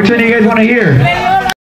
Which one do you guys want to hear?